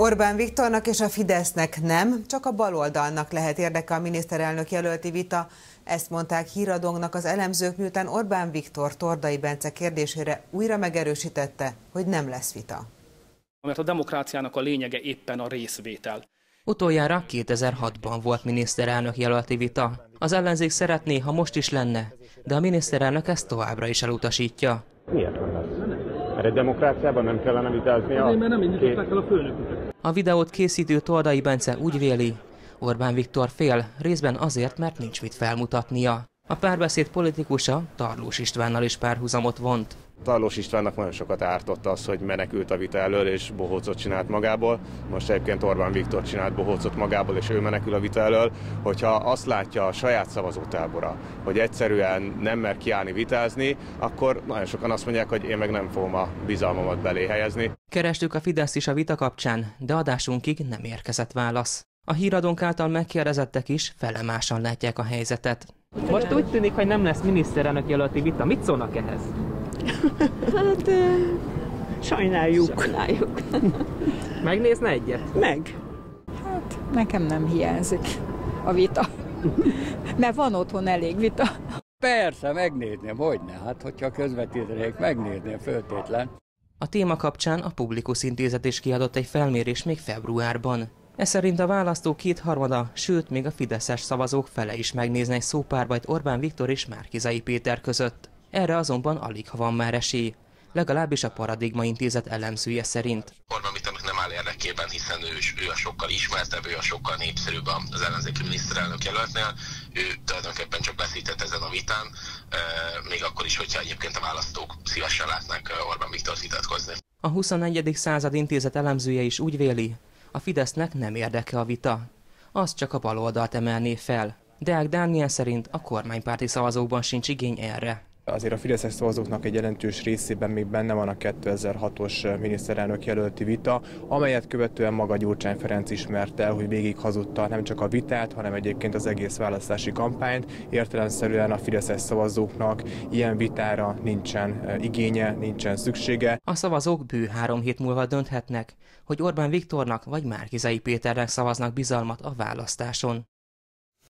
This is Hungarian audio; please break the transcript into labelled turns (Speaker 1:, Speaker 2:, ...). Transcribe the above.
Speaker 1: Orbán Viktornak és a Fidesznek nem, csak a baloldalnak lehet érdeke a miniszterelnök jelölti vita. Ezt mondták híradónknak az elemzők, miután Orbán Viktor Tordai Bence kérdésére újra megerősítette, hogy nem lesz vita.
Speaker 2: Mert a demokráciának a lényege éppen a részvétel.
Speaker 3: Utoljára 2006-ban volt miniszterelnök jelölti vita. Az ellenzék szeretné, ha most is lenne, de a miniszterelnök ezt továbbra is elutasítja.
Speaker 4: Miért van ez? Mert egy demokráciában nem kellene vitázni a...
Speaker 2: Azért, mert nem indították el a főnöküket.
Speaker 3: A videót készítő Tordai Bence úgy véli, Orbán Viktor fél, részben azért, mert nincs mit felmutatnia. A párbeszéd politikusa Tarlós Istvánnal is párhuzamot vont.
Speaker 4: Tarlós Istvánnak nagyon sokat ártott az, hogy menekült a vita elől és bohócot csinált magából. Most egyébként Orbán Viktor csinált bohócot magából és ő menekül a vita elől. Hogyha azt látja a saját szavazótábora, hogy egyszerűen nem mer kiállni vitázni, akkor nagyon sokan azt mondják, hogy én meg nem fogom a bizalmamat belé helyezni.
Speaker 3: Kerestük a Fidesz is a vita kapcsán, de adásunkig nem érkezett válasz. A híradónk által megkérdezettek is felemásan látják a helyzetet. Most úgy tűnik, hogy nem lesz miniszterelnök jelölti vita. Mit szólnak ehhez?
Speaker 5: Hát sajnáljuk.
Speaker 6: Sajnáljuk.
Speaker 3: Megnézne egyet?
Speaker 5: Meg.
Speaker 6: Hát nekem nem hiányzik a vita. Mert van otthon elég vita.
Speaker 7: Persze, megnézném, hogyne. Hát, hogyha közvetítenék, megnézném föltétlen.
Speaker 3: A téma kapcsán a Publikus Intézet is kiadott egy felmérés még februárban. Ez szerint a választók kétharmada, sőt még a fideszes szavazók fele is megnézne egy szópárbajt Orbán Viktor és Márkizai Péter között. Erre azonban alig ha van már esély, legalábbis a Paradigma Intézet elemzője szerint.
Speaker 8: Orbán Viktornak nem áll érdekében, hiszen ő, ő a sokkal ismertebb, ő a sokkal népszerűbb az ellenzéki miniszterelnök jelöltnél. Ő tulajdonképpen csak veszített ezen a vitán, még akkor is, hogyha egyébként a választók szívesen látnák Orbán Viktor vitatkozni.
Speaker 3: A 21. század intézet elemzője is úgy véli, a Fidesznek nem érdeke a vita. Az csak a baloldalt emelné fel. Deák Dániel szerint a kormánypárti szavazókban sincs igény erre.
Speaker 9: Azért a fideszes szavazóknak egy jelentős részében még benne van a 2006-os miniszterelnök jelölti vita, amelyet követően maga Gyurcsány Ferenc ismerte el, hogy végig hazudta nem csak a vitát, hanem egyébként az egész választási kampányt. Értelemszerűen a fideszes szavazóknak ilyen vitára nincsen igénye, nincsen szüksége.
Speaker 3: A szavazók bő három hét múlva dönthetnek, hogy Orbán Viktornak vagy Márkizai Péternek szavaznak bizalmat a választáson.